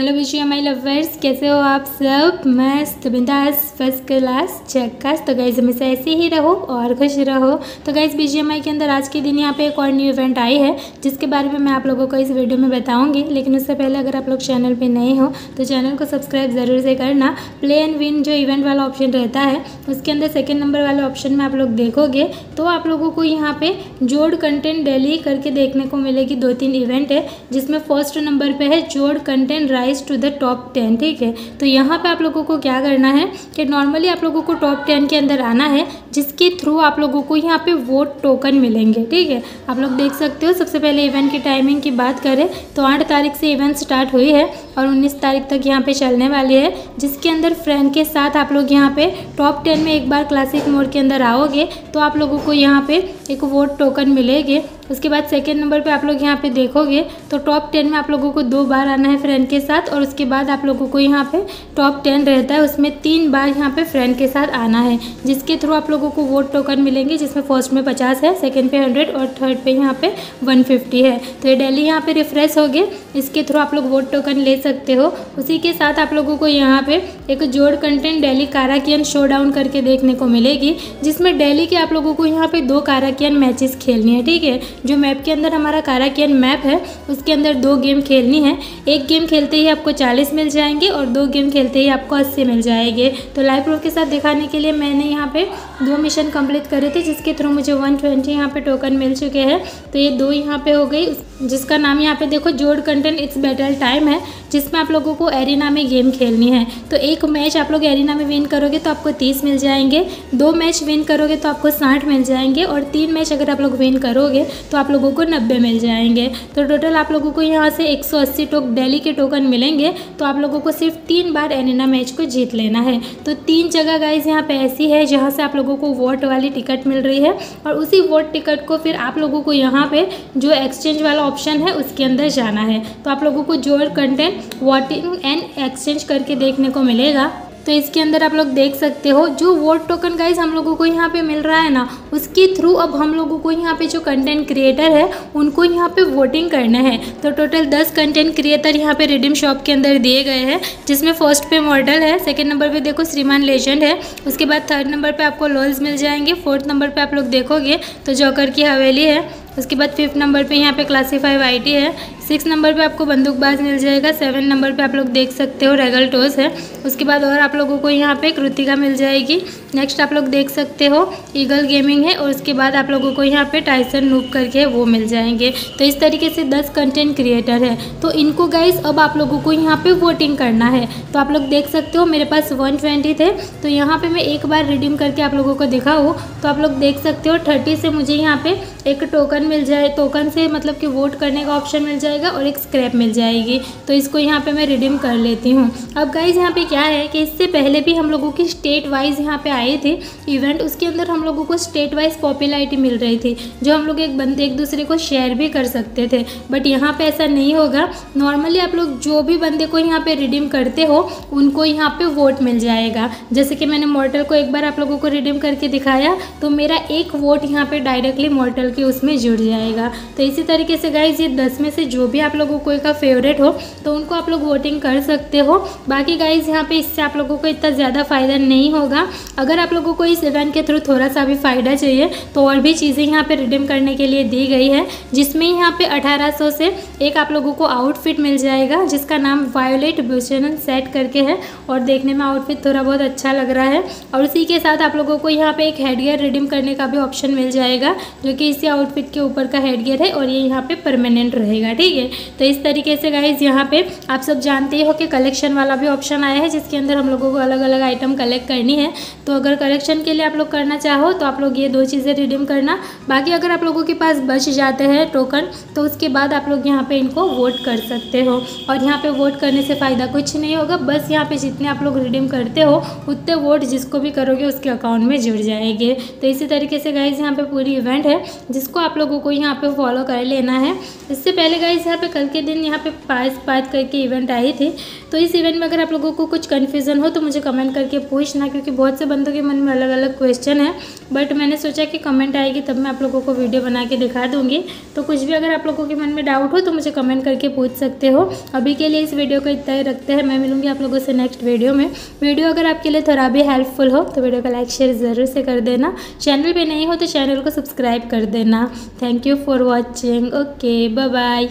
Hello विजय माई lovers, कैसे हो आप सब? मस्त, बिंदास, फ़र्स्ट क्लास चक्कास तो गाइज़ हमेशा ऐसे ही रहो और खुश रहो। तो गाइज़ बी के अंदर आज के दिन यहाँ पे एक और न्यू इवेंट आई है, जिसके बारे में मैं आप लोगों को इस वीडियो में बताऊँगी। लेकिन उससे पहले अगर आप लोग चैनल पे नए हो तो चैनल को सब्सक्राइब ज़रूर से करना। प्ले एंड विन जो इवेंट वाला ऑप्शन रहता है, उसके अंदर सेकेंड नंबर वाले ऑप्शन में आप लोग देखोगे तो आप लोगों को यहाँ पे जोड़ कंटेंट डेली करके देखने को मिलेगी। दो तीन इवेंट है, जिसमें फ़र्स्ट नंबर पे है जोड़ content rise to the top ten ठीक है? तो यहाँ पे आप लोगों को क्या करना है कि नॉर्मली आप लोगों को टॉप टेन के अंदर आना है, जिसके थ्रू आप लोगों को यहाँ पे वोट टोकन मिलेंगे, ठीक है? आप लोग देख सकते हो, सबसे पहले इवेंट की टाइमिंग की बात करें तो आठ तारीख से इवेंट स्टार्ट हुई है और उन्नीस तारीख तक यहाँ पे चलने वाली है, जिसके अंदर फ्रेंड के साथ आप लोग यहाँ पे टॉप टेन में एक बार क्लासिक मोड के अंदर आओगे तो आप लोगों को यहाँ पे एक वोट टोकन मिलेंगे। उसके बाद सेकेंड नंबर पर आप लोग यहाँ पे देखोगे तो टॉप टेन में आप लोगों को दो बार आना है फ्रेंड के साथ और उसके बाद आप लोगों को यहाँ पे टॉप टेन रहता है, उसमें तीन बार यहाँ पे फ्रेंड के साथ आना है, जिसके थ्रू आप लोगों को वोट टोकन मिलेंगे, जिसमें फ़र्स्ट में पचास है सेकेंड पे हंड्रेड और थर्ड पे यहाँ पे वन फिफ्टी है। तो ये डेली यहाँ पे रिफ्रेश हो गए, इसके थ्रू आप लोग वोट टोकन ले सकते हो। उसी के साथ आप लोगों को यहाँ पे एक जोड़ कंटेंट डेली काराकियन शो डाउन करके देखने को मिलेगी, जिसमें डेली के आप लोगों को यहाँ पे दो काराकियन मैचेस खेलनी है, ठीक है? जो मैप के अंदर हमारा काराकियन मैप है, उसके अंदर दो गेम खेलनी है। एक गेम खेलते ही आपको चालीस मिल जाएँगे और दो गेम खेलते ही आपको अस्सी मिल जाएँगे। तो लाइव प्रूफ के साथ दिखाने के लिए मैंने यहाँ पे दो मिशन कंप्लीट करे थे, जिसके थ्रू मुझे वन ट्वेंटी यहाँ टोकन मिल चुके हैं। तो ये दो यहाँ पे हो गई, जिसका नाम यहाँ पे देखो, जोड़ कंटेंट इट्स बैटल टाइम है, जिसमें आप लोगों को एरिना में गेम खेलनी है। तो एक मैच आप लोग एरिना में विन करोगे तो आपको तीस मिल जाएँगे। दो मैच विन करोगे तो आपको साठ मिल जाएँगे और तीन मैच अगर आप लोग विन करोगे तो आप लोगों को नब्बे मिल जाएँगे। तो टोटल आप लोगों को यहाँ से एक सौ टोक डेली के टोकन मिलेंगे। तो आप लोगों को सिर्फ़ तीन बार एरिना मैच को जीत लेना है। तो तीन जगह गाइज़ यहाँ पे ऐसी है जहाँ से आप लोगों को वोट वाली टिकट मिल रही है और उसी वोट टिकट को फिर आप लोगों को यहाँ पे जो एक्सचेंज वाला ऑप्शन है उसके अंदर जाना है। तो आप लोगों को जोड़ कंटेंट वोटिंग एंड एक्सचेंज करके देखने को मिलेगा। तो इसके अंदर आप लोग देख सकते हो, जो वोट टोकन गाइज़ हम लोगों को यहाँ पे मिल रहा है ना, उसके थ्रू अब हम लोगों को यहाँ पे जो कंटेंट क्रिएटर है, उनको यहाँ पे वोटिंग करना है। तो टोटल दस कंटेंट क्रिएटर यहाँ पे रिडीम शॉप के अंदर दिए गए हैं, जिसमें फ़र्स्ट पे मॉडल है सेकेंड नंबर पे देखो श्रीमान लेजेंड है, उसके बाद थर्ड नंबर पर आपको लोल्स मिल जाएँगे फोर्थ नंबर पर आप लोग देखोगे तो जॉकर की हवेली है। उसके बाद फिफ्थ नंबर पे यहाँ पे क्लासीफाई वाई है। सिक्स नंबर पे आपको बंदूकबाज मिल जाएगा। सेवन नंबर पे आप लोग देख सकते हो रेगल टोस है। उसके बाद और आप लोगों को यहाँ पे कृतिका मिल जाएगी। नेक्स्ट आप लोग देख सकते हो ईगल गेमिंग है। और उसके बाद आप लोगों को यहाँ पे टाइसन नूप करके वो मिल जाएँगे। तो इस तरीके से दस कंटेंट क्रिएटर है। तो इनको गाइज़ अब आप लोगों को यहाँ पर वोटिंग करना है। तो आप लोग देख सकते हो, मेरे पास वन ट्वेंटी थे। तो यहाँ पर मैं एक बार रिडीम करके आप लोगों को दिखाऊँ। तो आप लोग देख सकते हो थर्टी से मुझे यहाँ पे एक टोकन मिल जाए टोकन से मतलब कि वोट करने का ऑप्शन मिल जाएगा और एक स्क्रैप मिल जाएगी। तो इसको यहाँ पे मैं रिडीम कर लेती हूँ। अब गाइज़ यहाँ पे क्या है कि इससे पहले भी हम लोगों की स्टेट वाइज यहाँ पे आए थे इवेंट उसके अंदर हम लोगों को स्टेट वाइज पॉपुलरिटी मिल रही थी, जो हम लोग एक बंदे, एक दूसरे को शेयर भी कर सकते थे। बट यहाँ पर ऐसा नहीं होगा। नॉर्मली आप लोग जो भी बंदे को यहाँ पर रिडीम करते हो, उनको यहाँ पर वोट मिल जाएगा। जैसे कि मैंने मॉर्टल को एक बार आप लोगों को रिडीम करके दिखाया तो मेरा एक वोट यहाँ पर डायरेक्टली मॉर्टल के उसमें जुड़ जाएगा। तो इसी तरीके से गाइज़ ये दस में से जो भी आप लोगों को का फेवरेट हो तो उनको आप लोग वोटिंग कर सकते हो। बाकी गाइज़ यहाँ पे इससे आप लोगों को इतना ज़्यादा फ़ायदा नहीं होगा। अगर आप लोगों को इस इवेंट के थ्रू थोड़ा सा भी फ़ायदा चाहिए तो और भी चीज़ें यहाँ पे रिडीम करने के लिए दी गई है, जिसमें यहाँ पे 1800 से एक आप लोगों को आउटफिट मिल जाएगा, जिसका नाम वायोलेट ब्यूचनल सेट करके है, और देखने में आउटफिट थोड़ा बहुत अच्छा लग रहा है। और उसी के साथ आप लोगों को यहाँ पे एक हेडगियर रिडीम करने का भी ऑप्शन मिल जाएगा, जो कि इसी आउटफिट के ऊपर का हेडगियर है और ये यहाँ पे परमानेंट रहेगा, ठीक है? तो इस तरीके से गाइज़ यहाँ पे आप सब जानते हो कि कलेक्शन वाला भी ऑप्शन आया है, जिसके अंदर हम लोगों को अलग अलग आइटम कलेक्ट करनी है। तो अगर कलेक्शन के लिए आप लोग करना चाहो तो आप लोग ये दो चीज़ें रिडीम करना। बाकी अगर आप लोगों के पास बच जाते हैं टोकन तो उसके बाद आप लोग यहाँ पे इनको वोट कर सकते हो। और यहाँ पे वोट करने से फ़ायदा कुछ नहीं होगा, बस यहाँ पे जितने आप लोग रिडीम करते हो, उतने वोट जिसको भी करोगे उसके अकाउंट में जुड़ जाएँगे। तो इसी तरीके से गाइज़ यहाँ पे पूरी इवेंट है, जिसको आप लोगों को यहाँ पे फॉलो कर लेना है। इससे पहले गाइस यहाँ पे कल के दिन यहाँ पे पास पात करके इवेंट आई थी। तो इस इवेंट में अगर आप लोगों को कुछ कन्फ्यूज़न हो तो मुझे कमेंट करके पूछना, क्योंकि बहुत से बंदों के मन में अलग अलग क्वेश्चन है। बट मैंने सोचा कि कमेंट आएगी, तब मैं आप लोगों को वीडियो बना के दिखा दूँगी। तो कुछ भी अगर आप लोगों के मन में डाउट हो तो मुझे कमेंट करके पूछ सकते हो। अभी के लिए इस वीडियो को इतना ही रखते हैं। मैं मिलूँगी आप लोगों से नेक्स्ट वीडियो में। वीडियो अगर आपके लिए थोड़ा भी हेल्पफुल हो तो वीडियो को लाइक शेयर ज़रूर से कर देना। चैनल पर नहीं हो तो चैनल को सब्सक्राइब कर देना। thank you for watching. Okay bye bye